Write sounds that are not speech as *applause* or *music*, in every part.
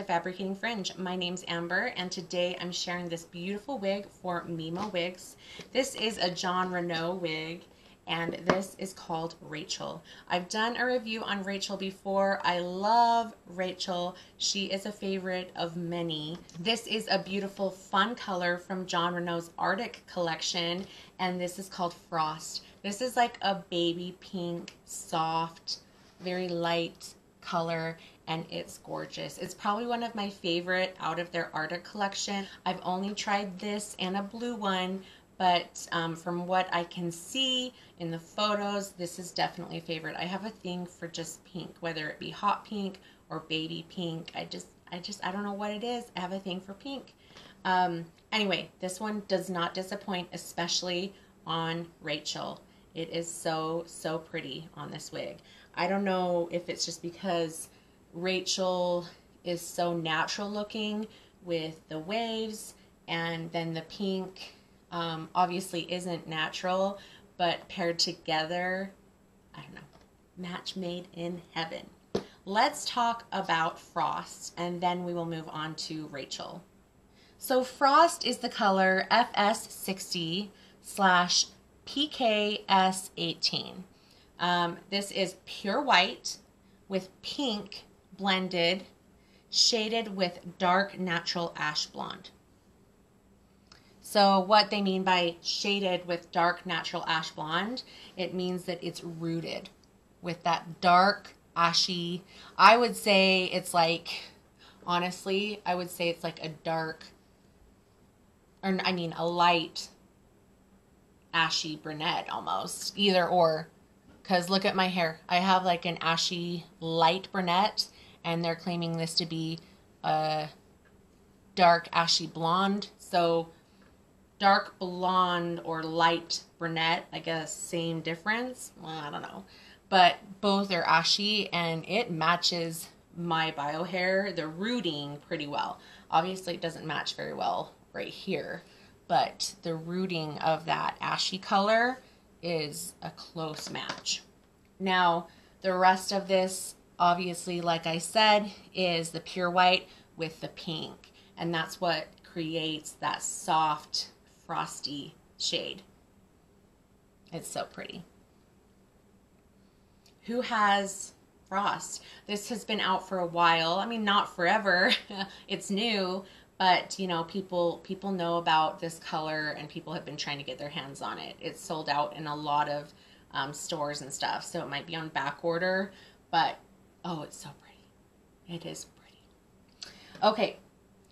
Fabricating Fringe. My name's Amber and today I'm sharing this beautiful wig for Mimo Wigs. This is a Jon Renau wig and this is called Rachel. I've done a review on Rachel before. I love Rachel. She is a favorite of many. This is a beautiful fun color from Jon Renau's Arctic collection and this is called Frost. This is like a baby pink, soft, very light color and it's gorgeous. It's probably one of my favorite out of their Arctic collection. I've only tried this and a blue one, but um, from what I can see in the photos, this is definitely a favorite. I have a thing for just pink, whether it be hot pink or baby pink. I just, I just, I don't know what it is. I have a thing for pink. Um, anyway, this one does not disappoint, especially on Rachel. It is so, so pretty on this wig. I don't know if it's just because Rachel is so natural looking with the waves and then the pink um, obviously isn't natural but paired together I don't know match made in heaven. Let's talk about Frost and then we will move on to Rachel. So Frost is the color FS60 slash PKS18 um, this is pure white with pink blended, shaded with dark natural ash blonde. So what they mean by shaded with dark natural ash blonde, it means that it's rooted with that dark ashy. I would say it's like, honestly, I would say it's like a dark, or I mean a light ashy brunette almost, either or. Because look at my hair. I have like an ashy light brunette and they're claiming this to be a dark ashy blonde. So dark blonde or light brunette, I guess same difference. Well, I don't know. But both are ashy and it matches my bio hair, the rooting pretty well. Obviously it doesn't match very well right here, but the rooting of that ashy color is a close match. Now, the rest of this obviously, like I said, is the pure white with the pink. And that's what creates that soft, frosty shade. It's so pretty. Who has Frost? This has been out for a while. I mean, not forever. *laughs* it's new, but you know, people people know about this color and people have been trying to get their hands on it. It's sold out in a lot of um, stores and stuff, so it might be on back order, but Oh, it's so pretty. It is pretty. Okay,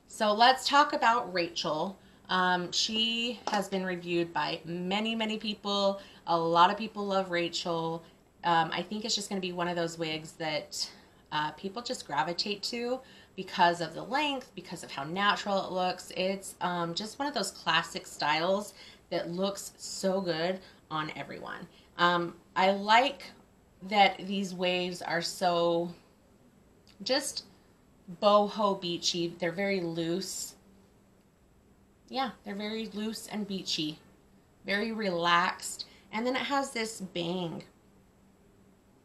so let's talk about Rachel. Um, she has been reviewed by many, many people. A lot of people love Rachel. Um, I think it's just going to be one of those wigs that uh, people just gravitate to because of the length, because of how natural it looks. It's um, just one of those classic styles that looks so good on everyone. Um, I like that these waves are so just boho beachy. They're very loose. Yeah, they're very loose and beachy. Very relaxed. And then it has this bang.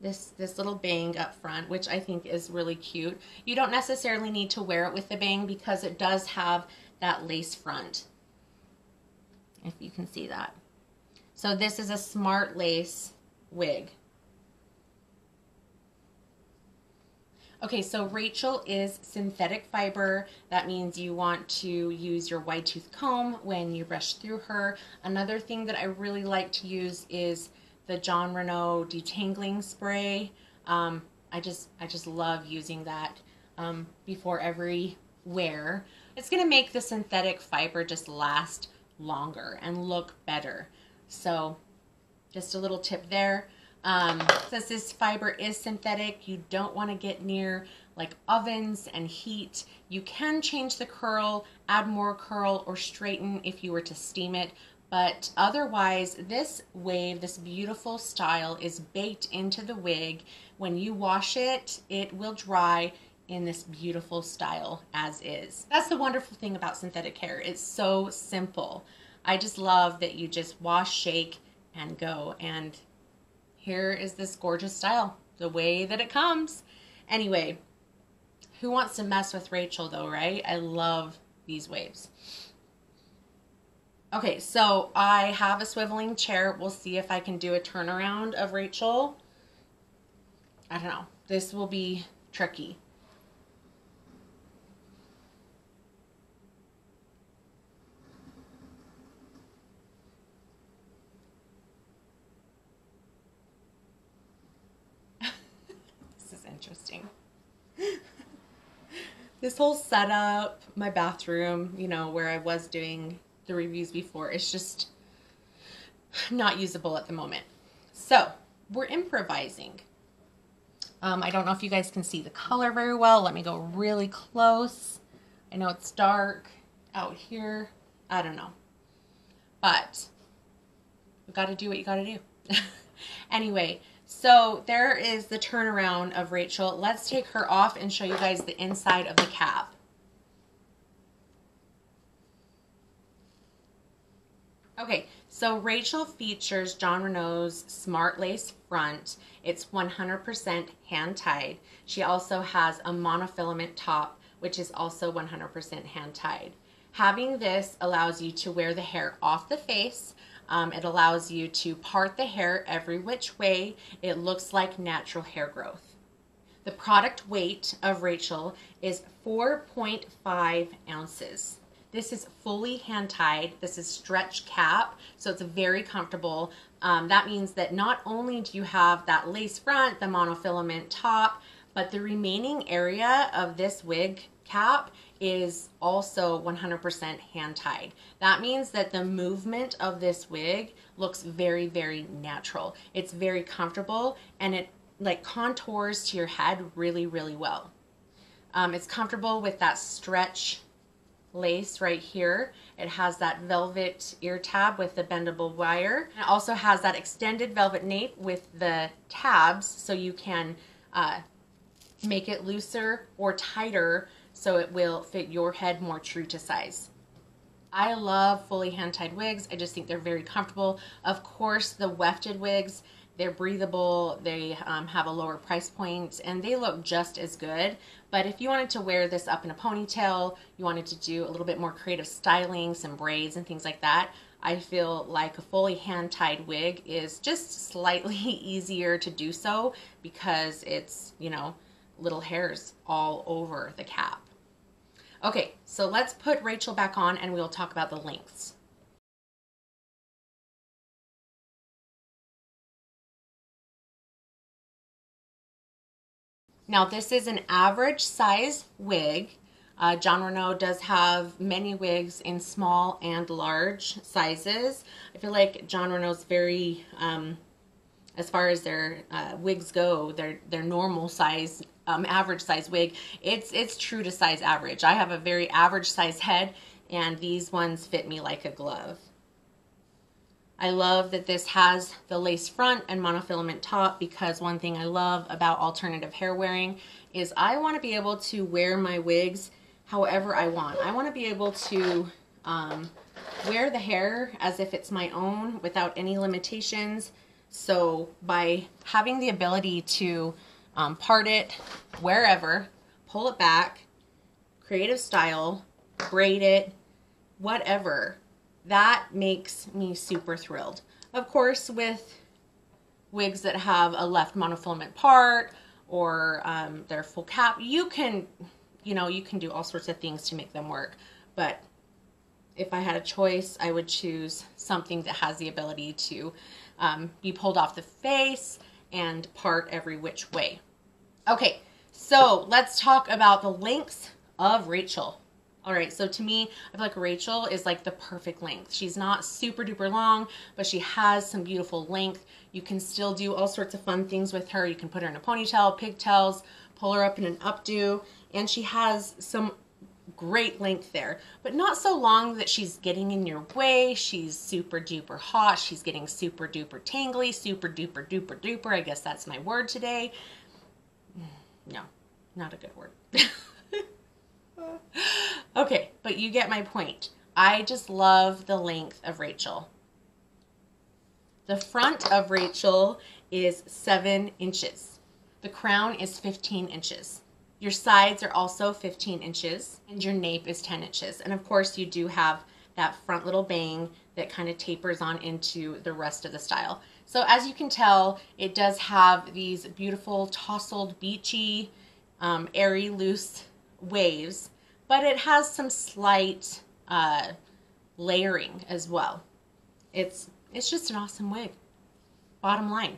This, this little bang up front, which I think is really cute. You don't necessarily need to wear it with the bang because it does have that lace front. If you can see that. So this is a smart lace wig. Okay, so Rachel is synthetic fiber. That means you want to use your wide tooth comb when you brush through her. Another thing that I really like to use is the Jon Renau detangling spray. Um, I just I just love using that um, before every wear. It's going to make the synthetic fiber just last longer and look better. So just a little tip there. Um, since this fiber is synthetic, you don't want to get near like ovens and heat. You can change the curl, add more curl or straighten if you were to steam it. But otherwise, this wave, this beautiful style is baked into the wig. When you wash it, it will dry in this beautiful style as is. That's the wonderful thing about synthetic hair. It's so simple. I just love that you just wash, shake, and go. And here is this gorgeous style, the way that it comes. Anyway, Who wants to mess with Rachel though, right? I love these waves. Okay, so I have a swiveling chair. We'll see if I can do a turnaround of Rachel. I don't know. This will be tricky. this is interesting. This whole setup, my bathroom, you know, where I was doing the reviews before, it's just not usable at the moment. So we're improvising. Um, I don't know if you guys can see the color very well. Let me go really close. I know it's dark out here. I don't know. But you got to do what you got to do. *laughs* anyway, so there is the turnaround of Rachel. Let's take her off and show you guys the inside of the cap. Okay, so Rachel features Jon Renau's Smart Lace front. It's 100% hand tied. She also has a monofilament top, which is also 100% hand tied. Having this allows you to wear the hair off the face. Um, it allows you to part the hair every which way. It looks like natural hair growth. The product weight of Rachel is 4.5 ounces. This is fully hand tied. This is stretch cap, so it's very comfortable. Um, that means that not only do you have that lace front, the monofilament top, but the remaining area of this wig cap is also 100% hand tied. That means that the movement of this wig looks very, very natural. It's very comfortable and it like contours to your head really, really well. Um, it's comfortable with that stretch lace right here. It has that velvet ear tab with the bendable wire. It also has that extended velvet nape with the tabs so you can uh, make it looser or tighter so it will fit your head more true to size. I love fully hand-tied wigs. I just think they're very comfortable. Of course, the wefted wigs, they're breathable, they um, have a lower price point, and they look just as good. But if you wanted to wear this up in a ponytail, you wanted to do a little bit more creative styling, some braids and things like that, I feel like a fully hand-tied wig is just slightly *laughs* easier to do so because it's, you know, little hairs all over the cap. Okay, so let's put Rachel back on and we'll talk about the lengths. Now this is an average size wig. Uh, Jon Renau does have many wigs in small and large sizes. I feel like Jon Renau's very, um, as far as their uh, wigs go, their their normal size, um, average size wig, it's it's true to size average. I have a very average size head, and these ones fit me like a glove. I love that this has the lace front and monofilament top because one thing I love about alternative hair wearing is I want to be able to wear my wigs however I want. I want to be able to um, wear the hair as if it's my own without any limitations. So by having the ability to um, part it wherever, pull it back, creative style, braid it, whatever, that makes me super thrilled. Of course, with wigs that have a left monofilament part or um, their full cap, you can, you know, you can do all sorts of things to make them work. But if I had a choice, I would choose something that has the ability to um, be pulled off the face and part every which way. Okay, so let's talk about the lengths of Rachel. All right, so to me, I feel like Rachel is like the perfect length. She's not super duper long, but she has some beautiful length. You can still do all sorts of fun things with her. You can put her in a ponytail, pigtails, pull her up in an updo, and she has some great length there, but not so long that she's getting in your way. She's super duper hot. She's getting super duper tangly, super duper duper duper. I guess that's my word today. No, not a good word. *laughs* okay, but you get my point. I just love the length of Rachel. The front of Rachel is seven inches. The crown is 15 inches. Your sides are also 15 inches and your nape is 10 inches. And of course you do have that front little bang that kind of tapers on into the rest of the style. So as you can tell, it does have these beautiful tousled, beachy, um, airy, loose waves, but it has some slight uh, layering as well. It's, it's just an awesome wig. Bottom line.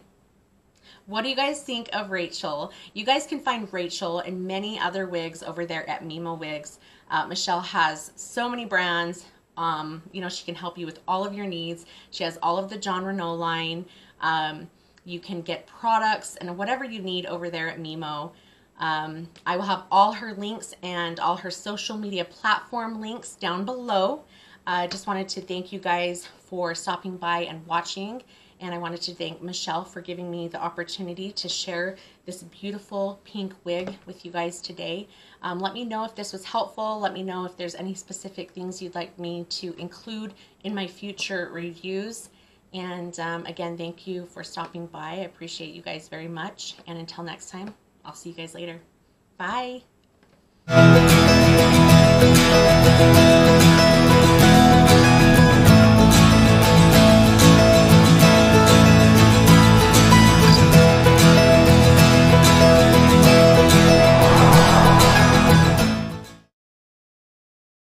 What do you guys think of Rachel? You guys can find Rachel and many other wigs over there at Mimo Wigs. Uh, Michelle has so many brands. Um, you know, she can help you with all of your needs. She has all of the Jon Renau line. Um, you can get products and whatever you need over there at Mimo. Um, I will have all her links and all her social media platform links down below. I uh, just wanted to thank you guys for stopping by and watching. And I wanted to thank Michelle for giving me the opportunity to share this beautiful pink wig with you guys today. Um, let me know if this was helpful. Let me know if there's any specific things you'd like me to include in my future reviews. And um, again, thank you for stopping by. I appreciate you guys very much. And until next time, I'll see you guys later. Bye.